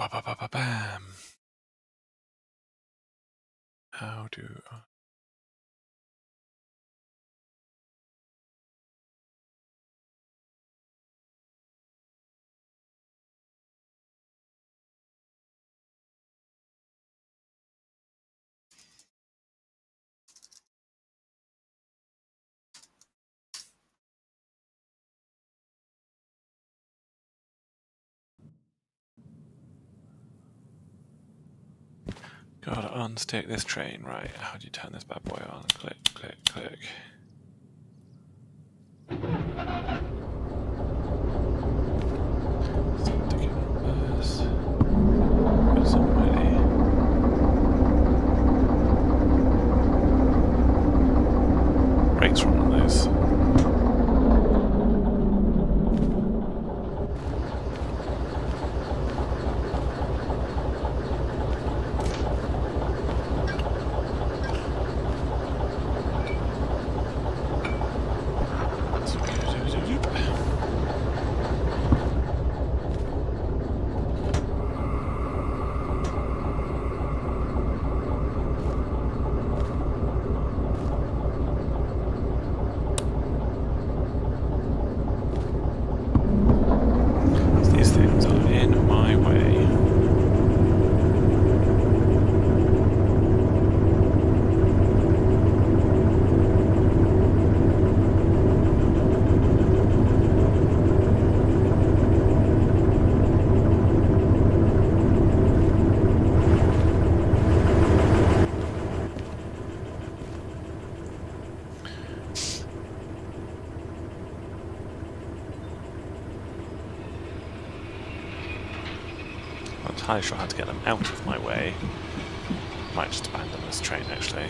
Ba ba ba ba bam. How do I... Gotta unstick this train, right? How do you turn this bad boy on? Click, click, click. Stick it on this. Put somebody. Brakes run on those. These things are in my way. I'm not entirely sure how to get them out of my way. Might just abandon this train actually.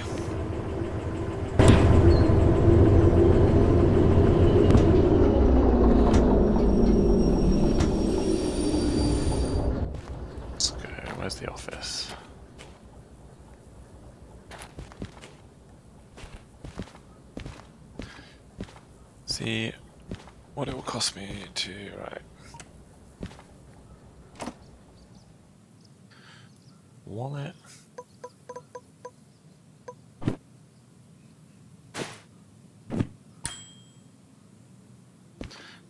Let's go. Where's the office? See what it will cost me to right. Wallet.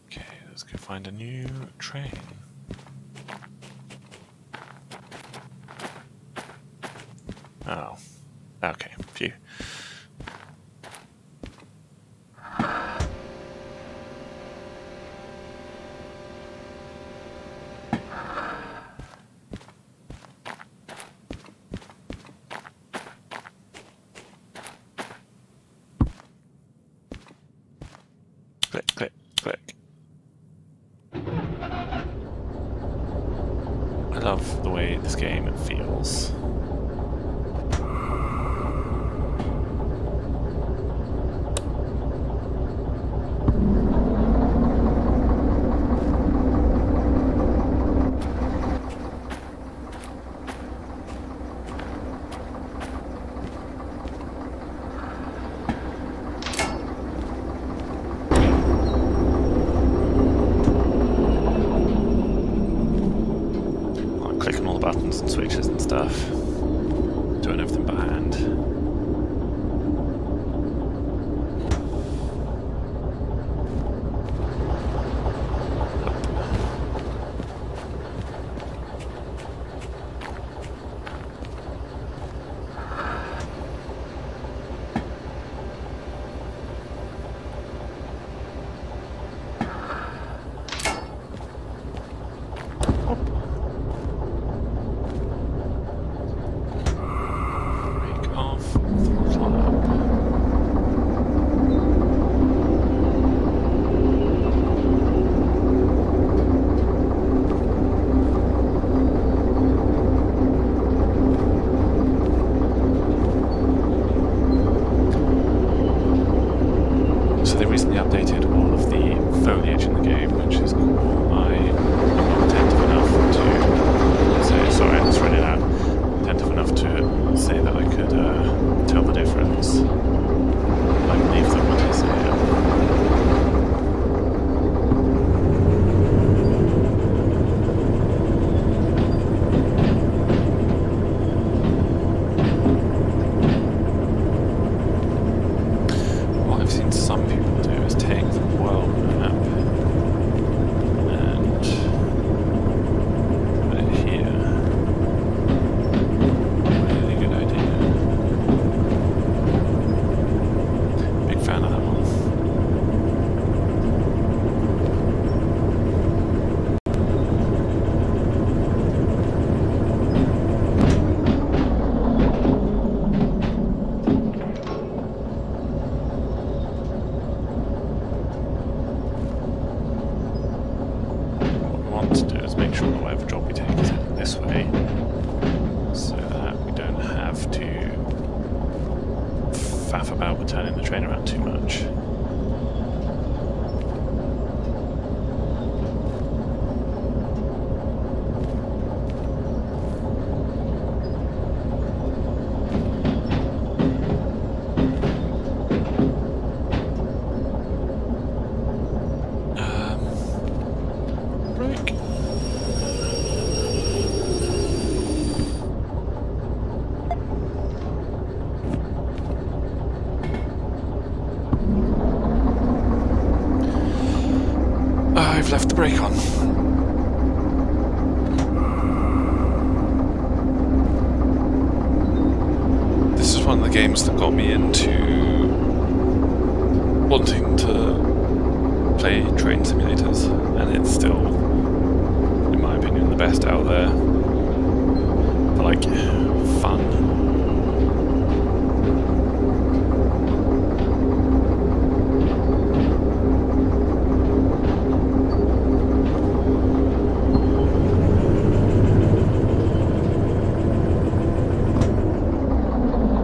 Okay, let's go find a new train. Brake on. This is one of the games that got me into wanting to play train simulators, and it's still, in my opinion, the best out there for like fun.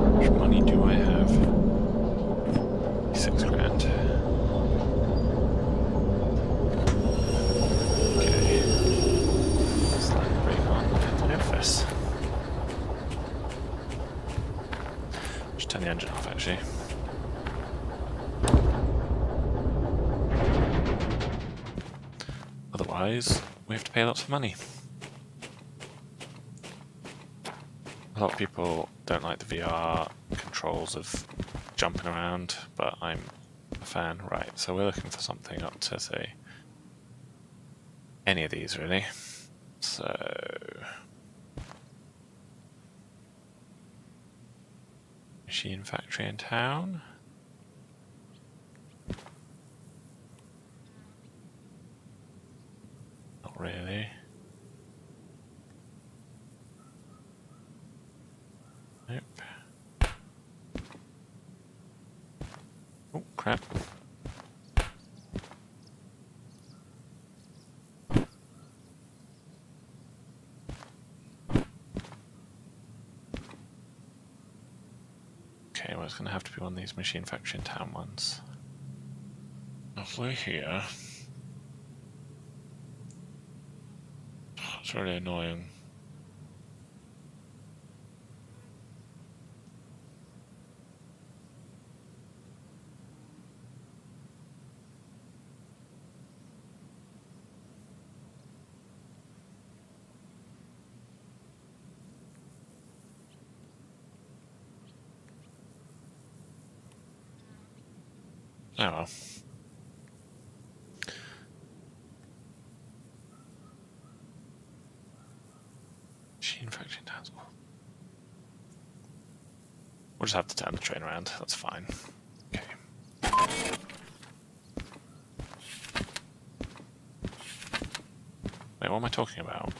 How much money do I have? Six grand. Okay. Slide brake on and office. Just turn the engine off actually. Otherwise, we have to pay lots of money. A lot of people don't like the VR controls of jumping around, but I'm a fan. Right, so we're looking for something up to, say, any of these really. So... Machine factory in town. Really. Nope. Oh, crap. Okay, well, it's going to have to be one of these machine factory in town ones. We're here... It's really annoying. Oh well. Machine factory in town's cool. We'll just have to turn the train around, that's fine. Okay. Wait, what am I talking about?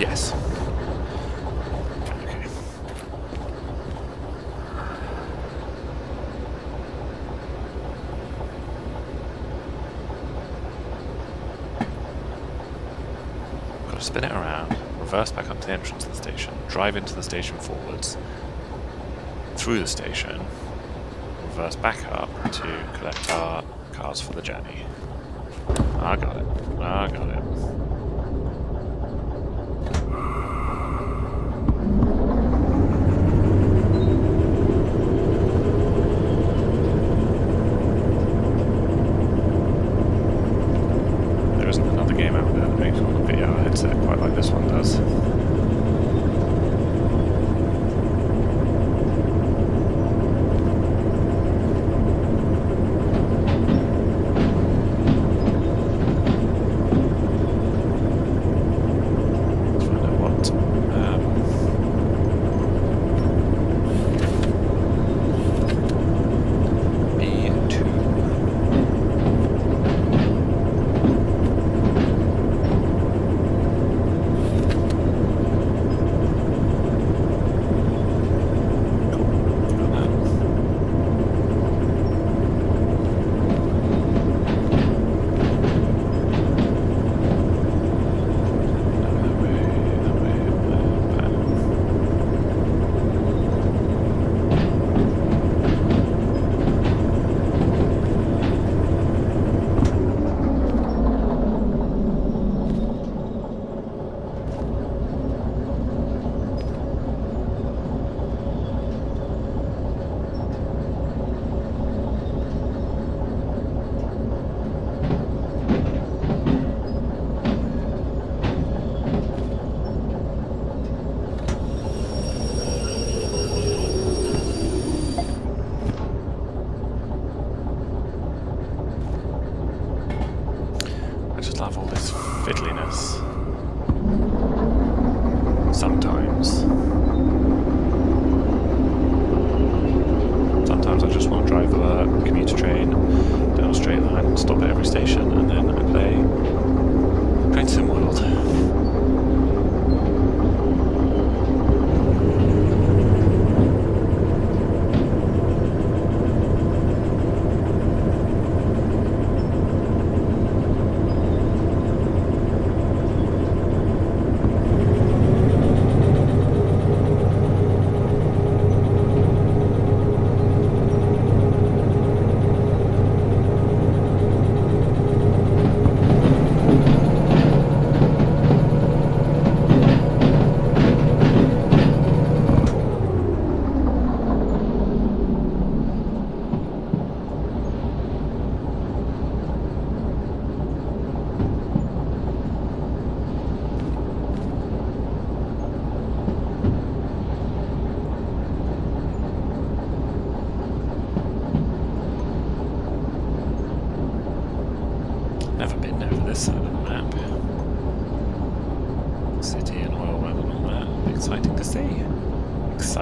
Yes. Okay. Gotta spin it around, reverse back up to the entrance of the station, drive into the station forwards, through the station, reverse back up to collect our cars for the journey. I got it. I got it.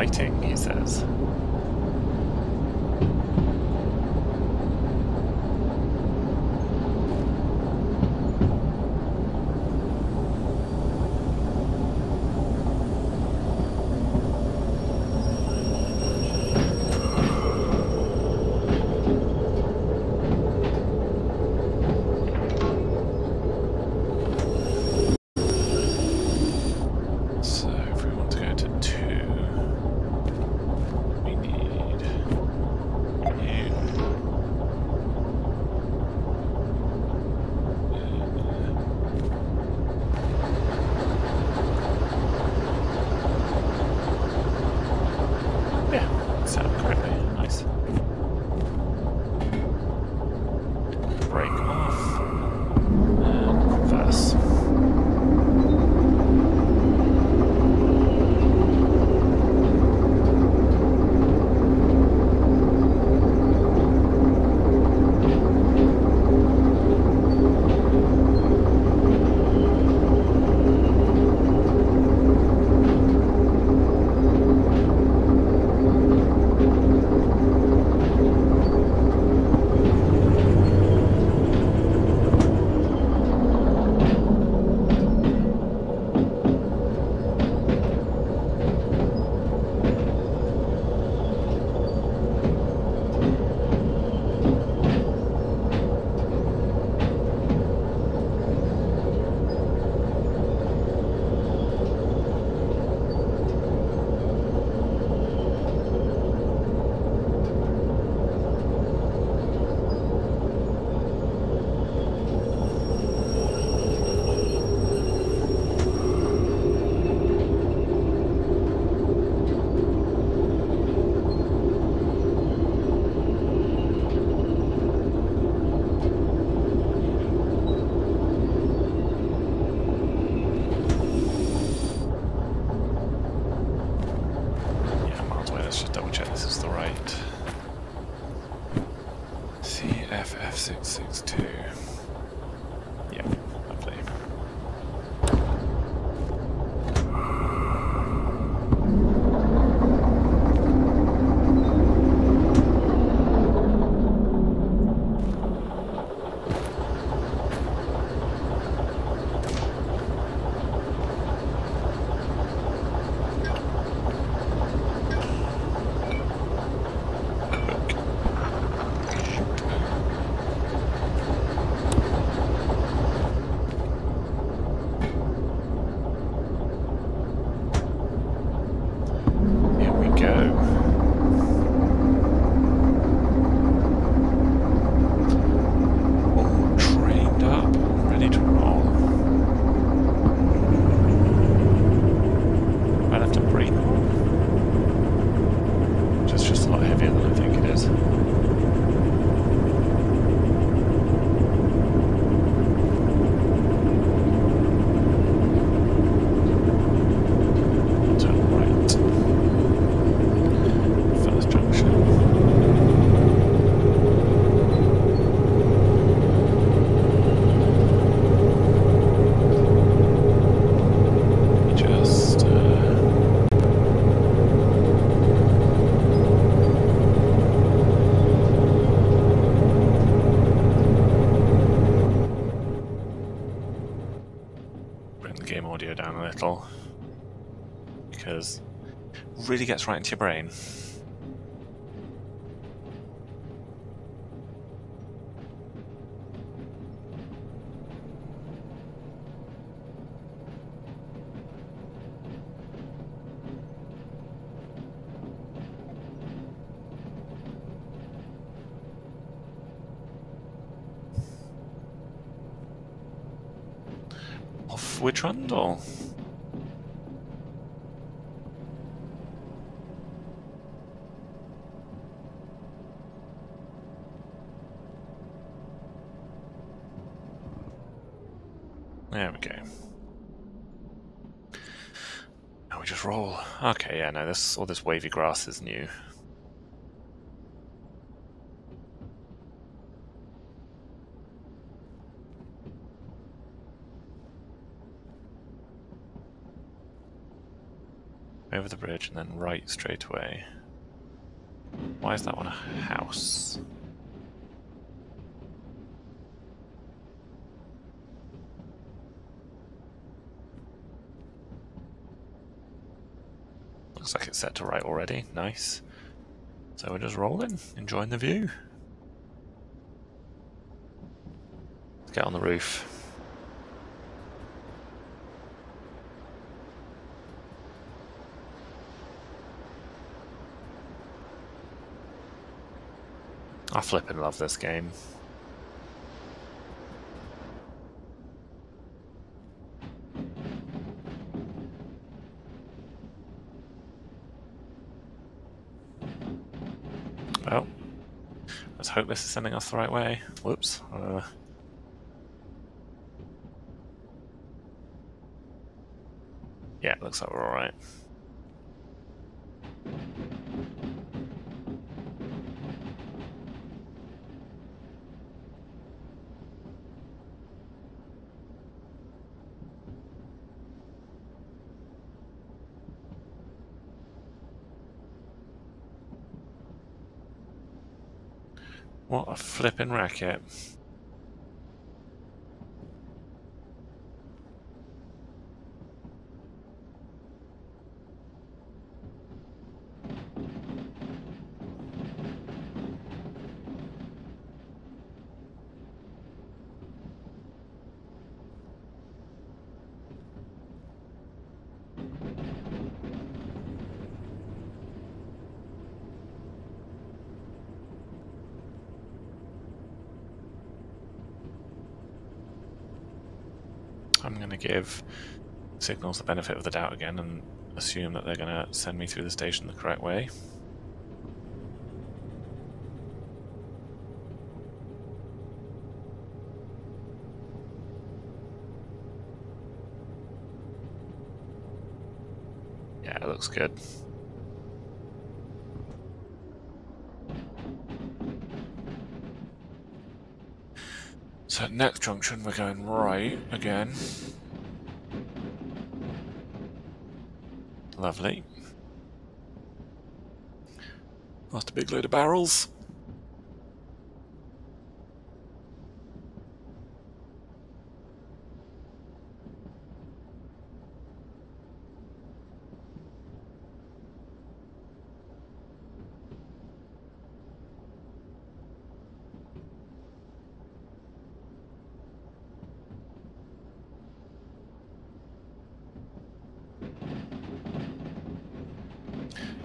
exciting, he says. Really gets right into your brain. Off we trundle. There we go. Now we just roll. Okay, yeah, no, this all this wavy grass is new. Over the bridge and then right straight away. Why is that one a house? Looks like it's set to right already. Nice. So we're just rolling, enjoying the view. Let's get on the roof. I flipping love this game. Hope this is sending us the right way. Whoops. Uh, yeah, looks like we're alright. Flipping racket. I'm going to give signals the benefit of the doubt again and assume that they're going to send me through the station the correct way. Yeah, it looks good. Next junction we're going right again. Lovely. Lost a big load of barrels.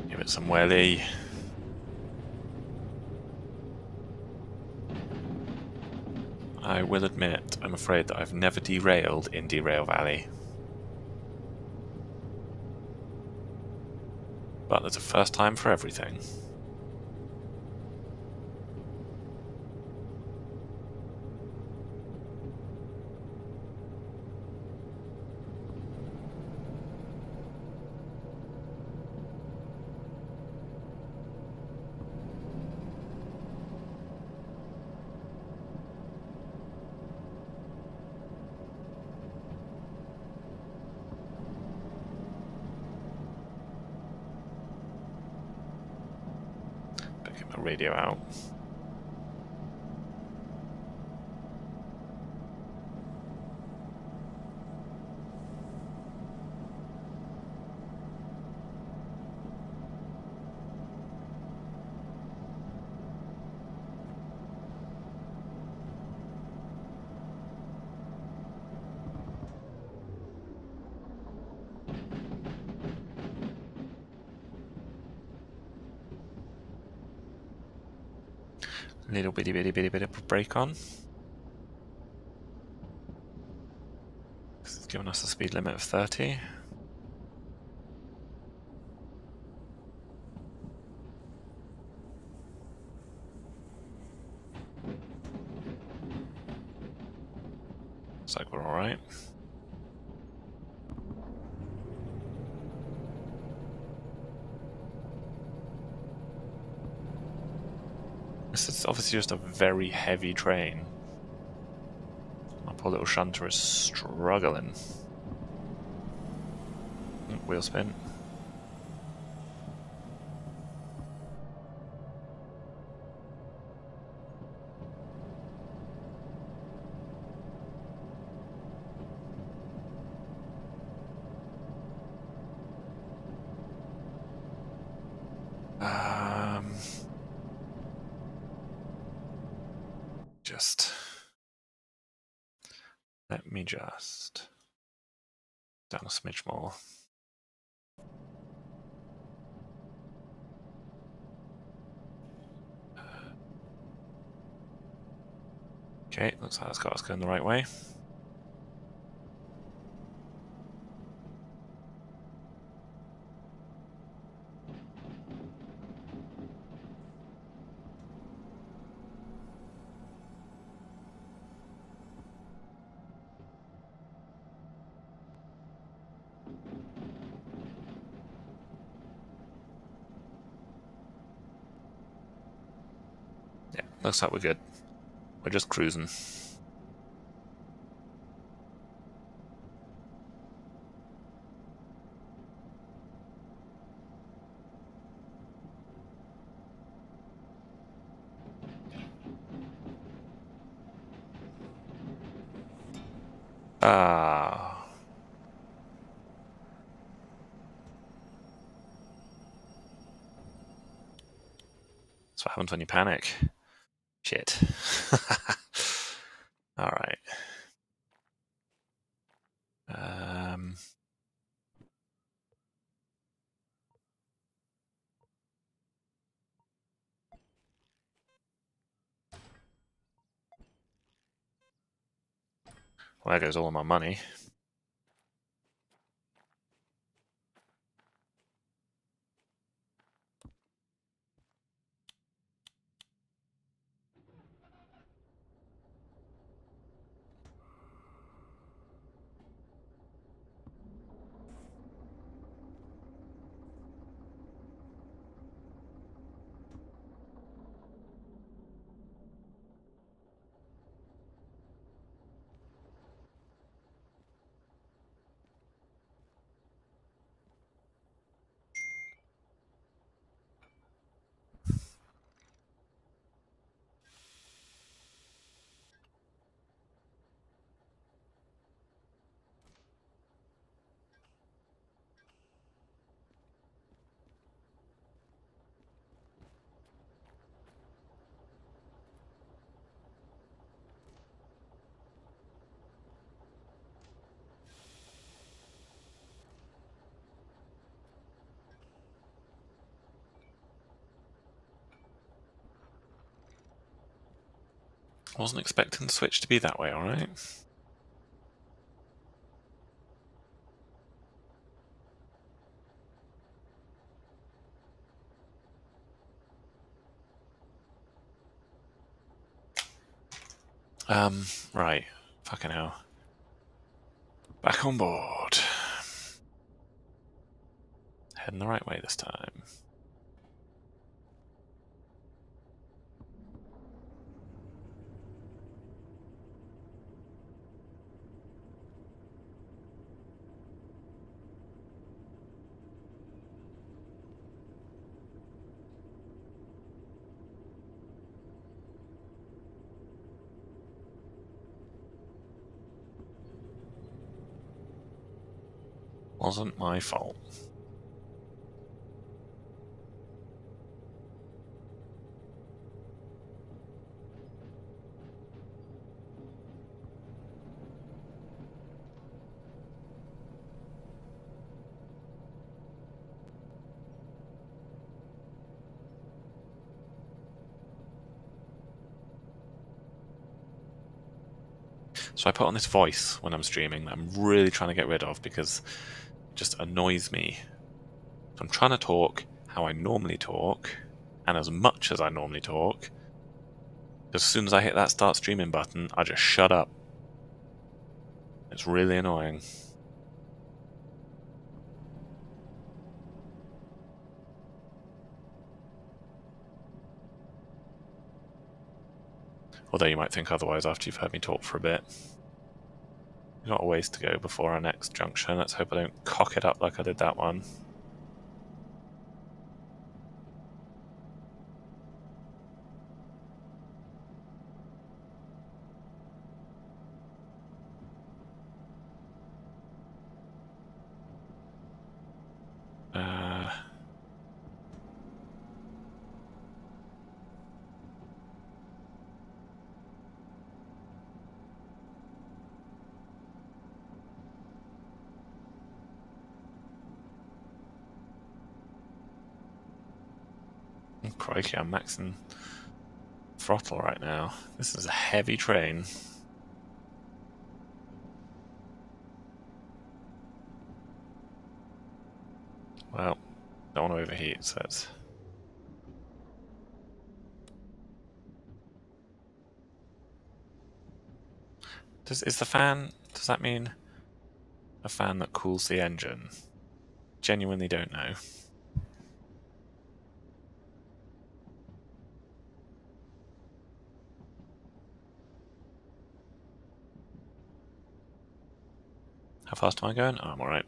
Give it some welly. I will admit, I'm afraid that I've never derailed in Derail Valley. But there's a first time for everything. Better get my radio out. Bitty bitty bitty bit of brake on. It's given us a speed limit of 30. Looks like we're alright. This is obviously just a very heavy train. My poor little shunter is struggling. Wheel spin. Um, just let me just down a smidge more. Okay, looks like that's got us going the right way. Yeah, looks like we're good. We're just cruising. Ah. That's what happens when you panic. Shit. All right. Um, well, there goes all of my money. Wasn't expecting the switch to be that way, alright? Um, right. Fucking hell. Back on board. Heading the right way this time. wasn't my fault. So I put on this voice when I'm streaming that I'm really trying to get rid of because just annoys me. So I'm trying to talk how I normally talk and as much as I normally talk. As soon as I hit that start streaming button, I just shut up. It's really annoying. Although you might think otherwise after you've heard me talk for a bit. Got a ways to go before our next junction. Let's hope I don't cock it up like I did that one. I'm maxing throttle right now. This is a heavy train. Well, don't want to overheat, so that's... Does, is the fan, does that mean a fan that cools the engine? Genuinely don't know. Fast am I going? Oh, I'm alright.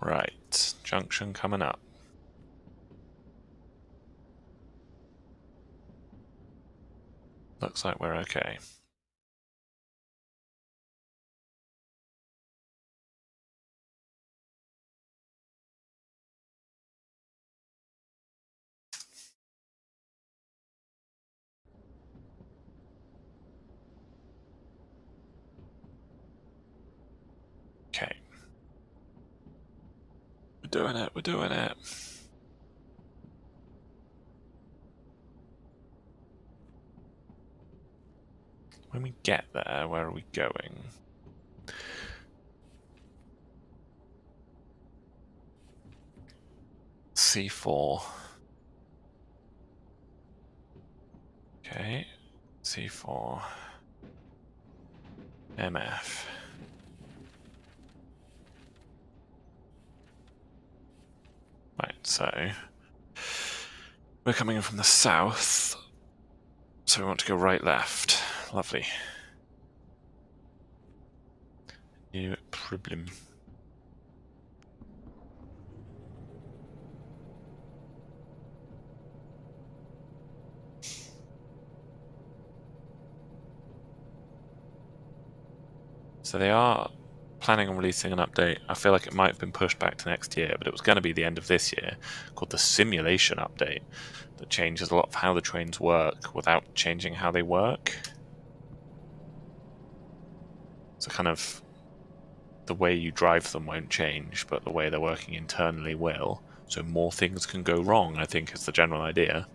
Right, junction coming up. Looks like we're okay. We're doing it, we're doing it. When we get there, where are we going? C4. Okay, C4. MF. Right, so we're coming in from the south, so we want to go right left. Lovely. No problem. So they are planning on releasing an update. I feel like it might have been pushed back to next year, but it was going to be the end of this year, called the Simulation Update, that changes a lot of how the trains work without changing how they work. So kind of the way you drive them won't change, but the way they're working internally will. So more things can go wrong, I think is the general idea.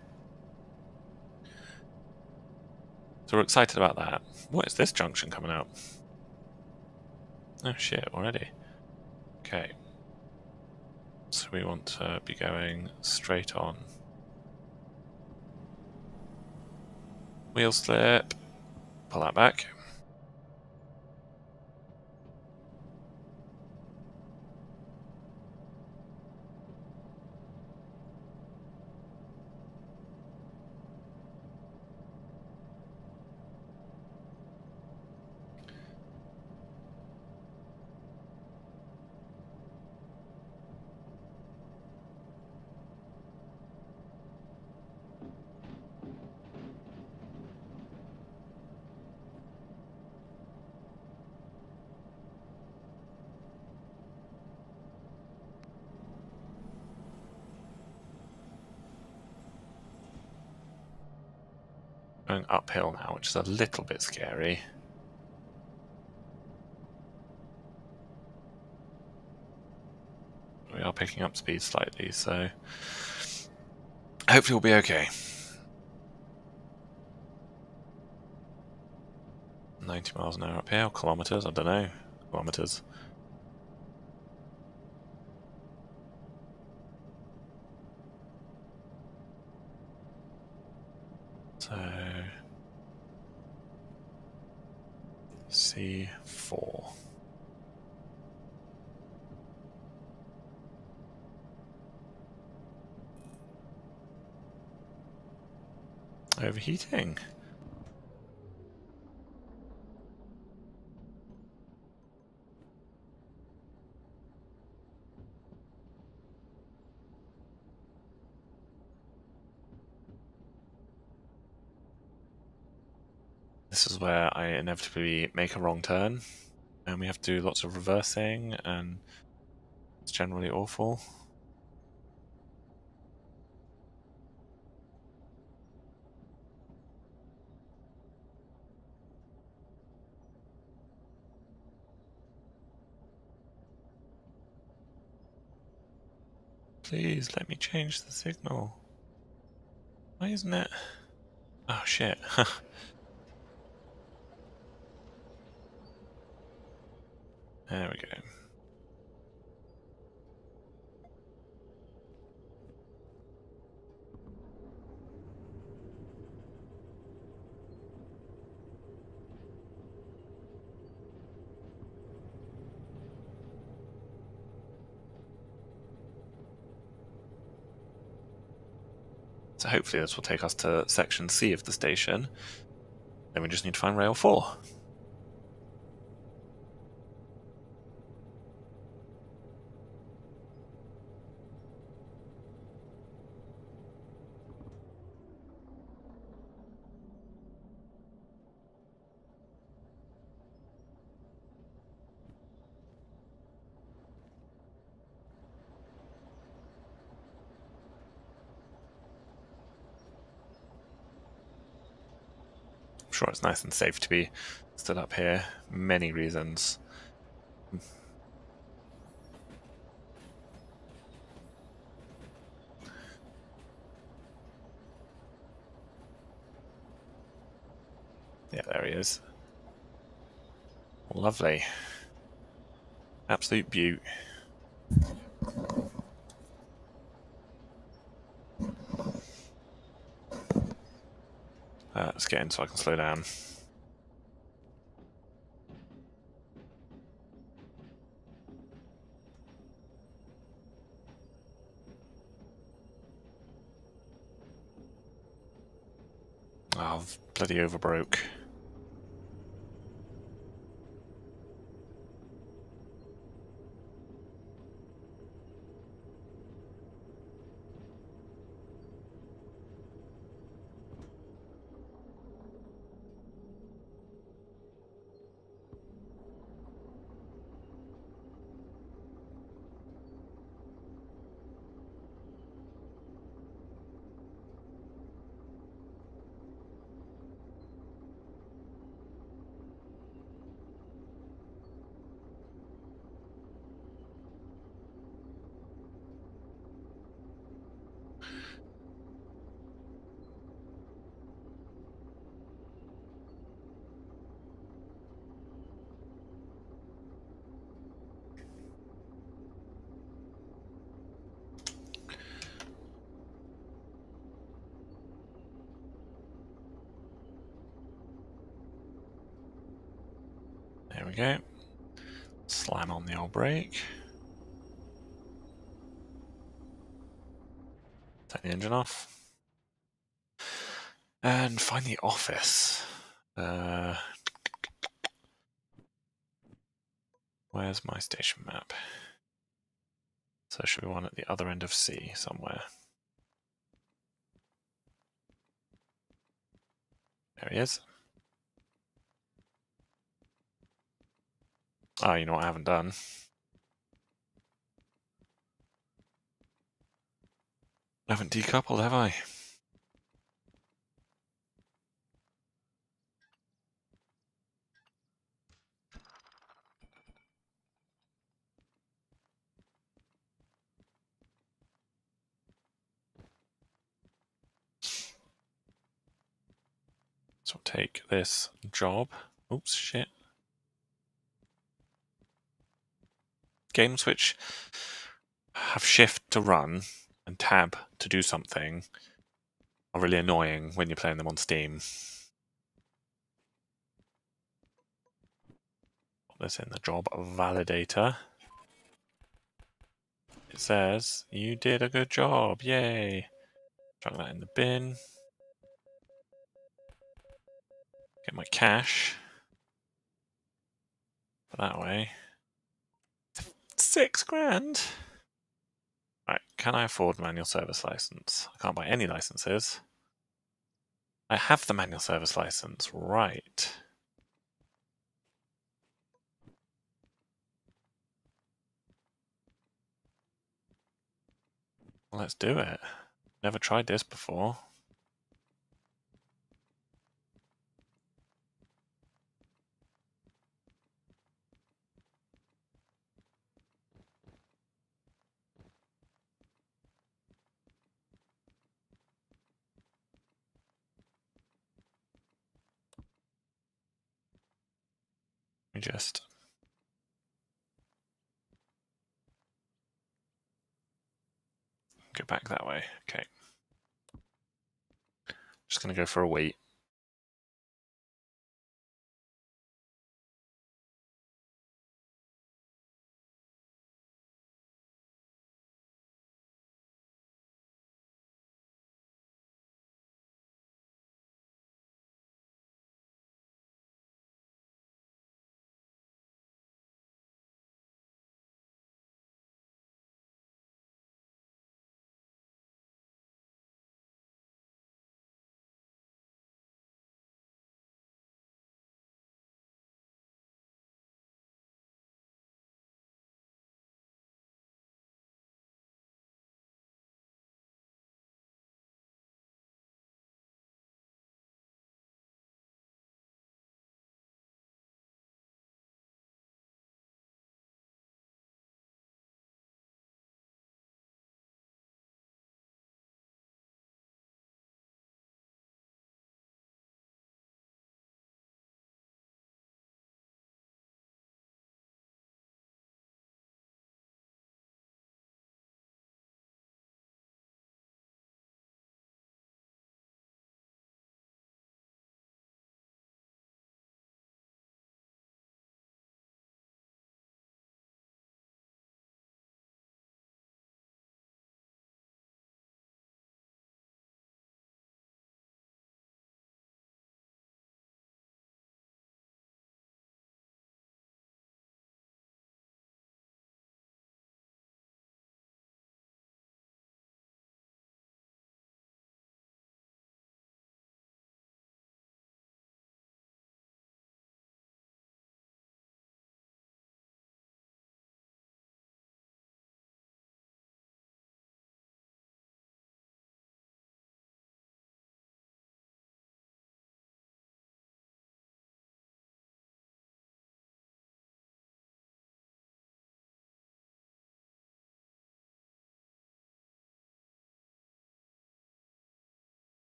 So we're excited about that. What is this junction coming out? Oh shit, already. Okay. So we want to be going straight on. Wheel slip. Pull that back. uphill now, which is a little bit scary. We are picking up speed slightly, so hopefully we'll be okay. 90 miles an hour up here, kilometres, I don't know, kilometres. So... C4. Overheating. Where I inevitably make a wrong turn, and we have to do lots of reversing, and it's generally awful. Please let me change the signal. Why isn't it? Oh shit. There we go. So hopefully this will take us to section C of the station. Then we just need to find rail 4. Sure it's nice and safe to be stood up here. Many reasons. Yeah, there he is. Lovely. Absolute beaut. Uh, let's get in so I can slow down. Oh, bloody overbroke. There we go. Slam on the old brake. Take the engine off. And find the office. Uh, where's my station map? So should be one at the other end of C somewhere. There he is. Oh, you know what I haven't done? I haven't decoupled, have I? So take this job. Oops, shit. Games which have shift to run and tab to do something are really annoying when you're playing them on Steam. Put this in the job validator. It says, you did a good job, yay. Chuck that in the bin. Get my cash. That way. Six grand. Right, can I afford manual service license? I can't buy any licenses. I have the manual service license, right. Let's do it. Never tried this before. Just go back that way. Okay. Just going to go for a wait.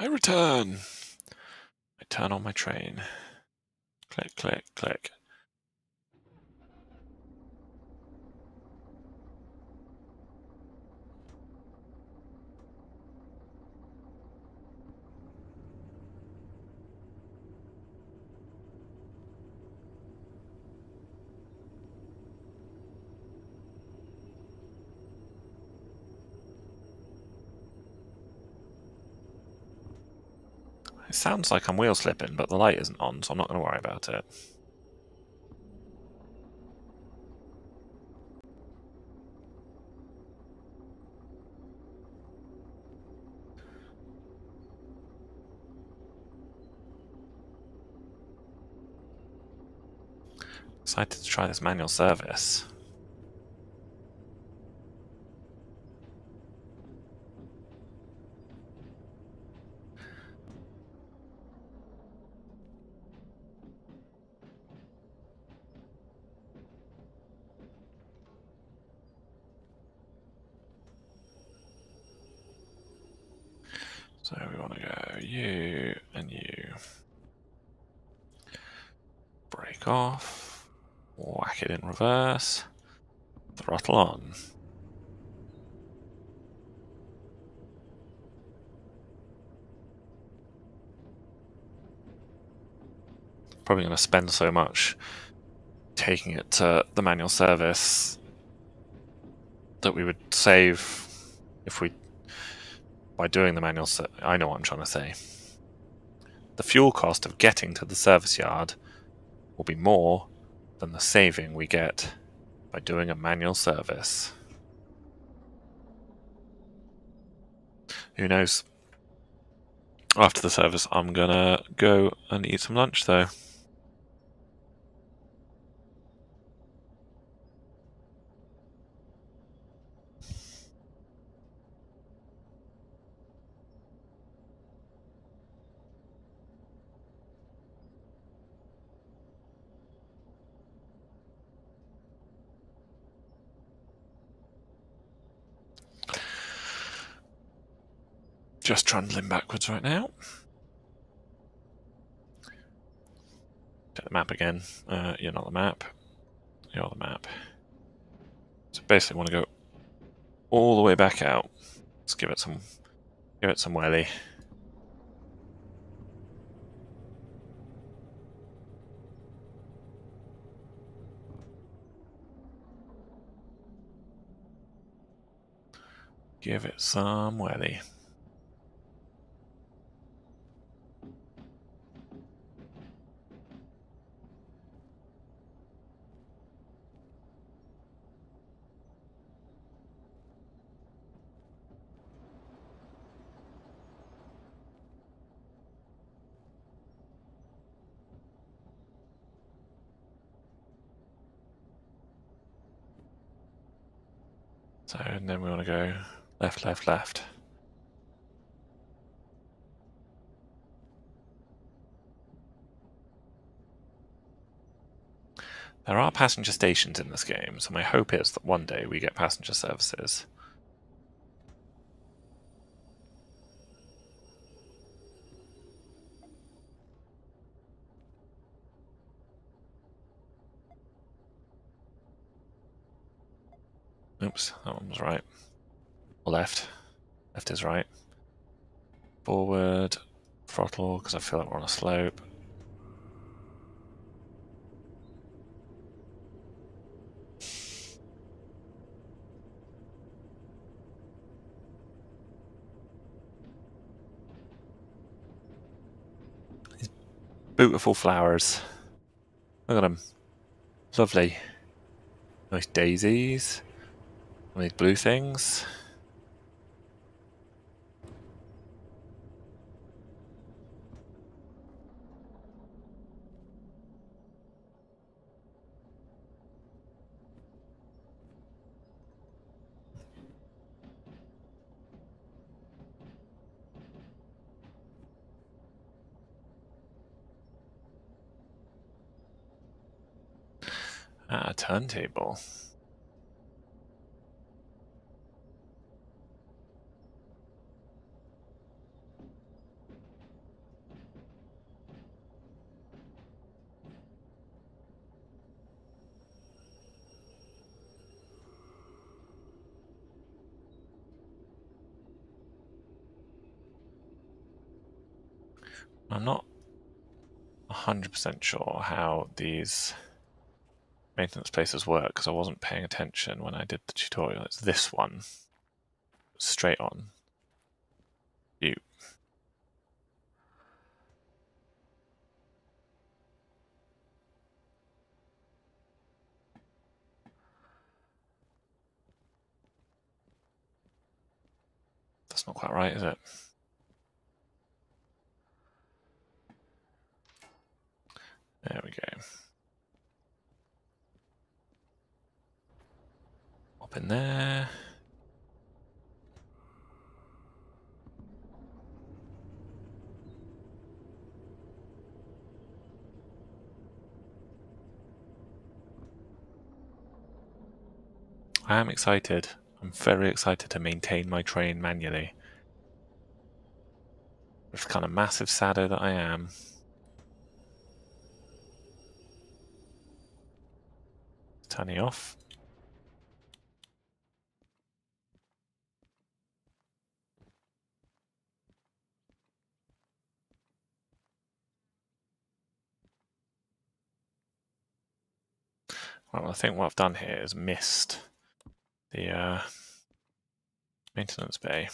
I return. I turn on my train. Click, click, click. Sounds like I'm wheel slipping, but the light isn't on, so I'm not going to worry about it. Excited to try this manual service. In reverse. Throttle on. Probably going to spend so much taking it to the manual service that we would save if we by doing the manual I know what I'm trying to say. The fuel cost of getting to the service yard will be more than the saving we get by doing a manual service. Who knows? After the service, I'm gonna go and eat some lunch though. Just trundling backwards right now. Check the map again. Uh, you're not the map. You're the map. So basically want to go all the way back out. Let's give it some give it some welly. Give it some welly. So, and then we want to go left, left, left. There are passenger stations in this game, so my hope is that one day we get passenger services. Oops, that one was right. Or left. Left is right. Forward. Throttle, because I feel like we're on a slope. These beautiful flowers. Look at them. Lovely. Nice daisies. These blue things. Ah, turntable. I'm not 100% sure how these maintenance places work because I wasn't paying attention when I did the tutorial. It's this one. Straight on. You. That's not quite right, is it? There we go. Up in there. I am excited. I'm very excited to maintain my train manually. With the kind of massive sado that I am. Turning off. Well, I think what I've done here is missed the uh, maintenance bay.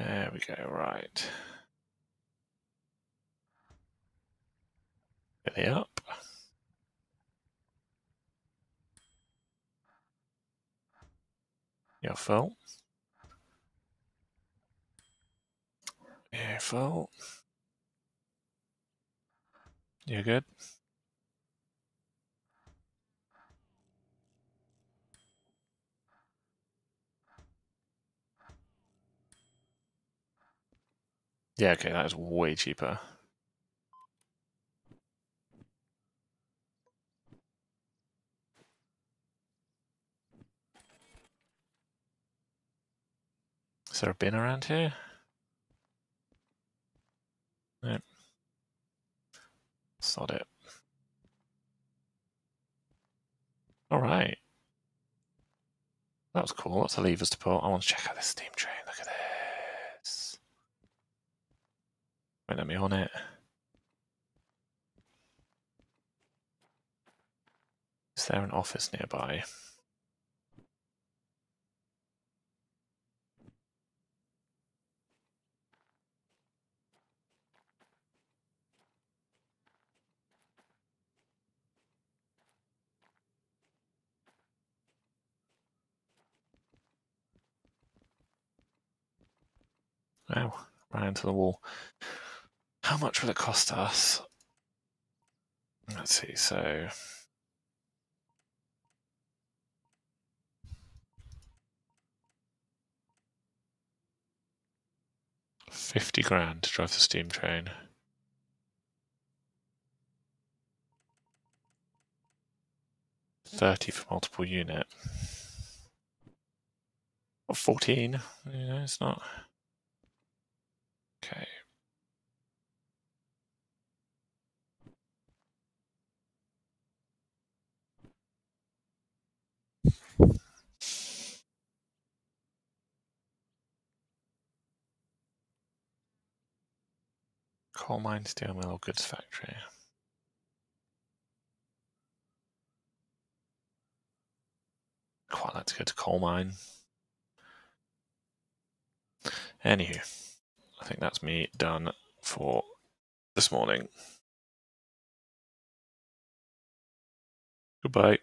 There we go, right. Get up. You're full. You're full. You're good. Yeah, okay, that is way cheaper. Is there a bin around here? Nope. Sod it. Alright. That was cool. Lots of levers to pull. I want to check out this steam train. Look at this. Wait, let me on it. Is there an office nearby? Wow, ran into the wall. How much will it cost us? Let's see, so. Fifty grand to drive the steam train. Thirty for multiple unit. Or fourteen. You know, it's not. Okay. Coal mine, steel mill, goods factory. Quite like to go to coal mine. Anywho. I think that's me done for this morning. Goodbye.